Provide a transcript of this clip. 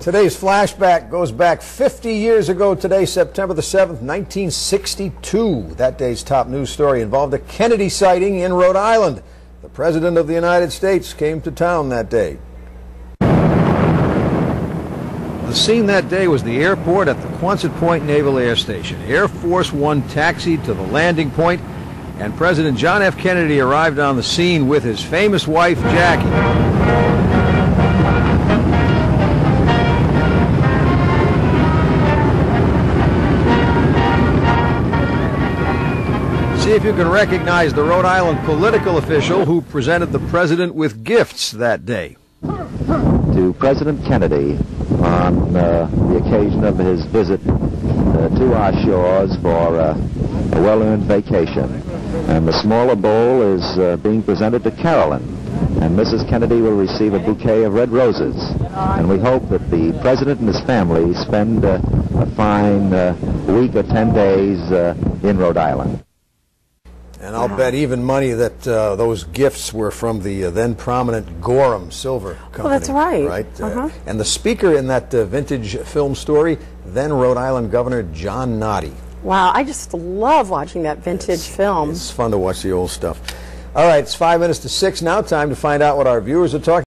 Today's flashback goes back 50 years ago today, September the 7th, 1962. That day's top news story involved a Kennedy sighting in Rhode Island. The President of the United States came to town that day. The scene that day was the airport at the Quonset Point Naval Air Station. Air Force One taxied to the landing point, and President John F. Kennedy arrived on the scene with his famous wife, Jackie. See if you can recognize the Rhode Island political official who presented the president with gifts that day. To President Kennedy on uh, the occasion of his visit uh, to our shores for uh, a well-earned vacation. And the smaller bowl is uh, being presented to Carolyn. And Mrs. Kennedy will receive a bouquet of red roses. And we hope that the president and his family spend uh, a fine uh, week or 10 days in Rhode Island. And I'll bet even money that uh, those gifts were from the uh, then prominent Gorham Silver Company. Well, that's right. Right. Uh-huh. and the speaker in that uh, vintage film story, then Rhode Island Governor John Notte. Wow, I just love watching that vintage film. It's fun to watch the old stuff. All right, it's five minutes to six now. Time to find out what our viewers are talking.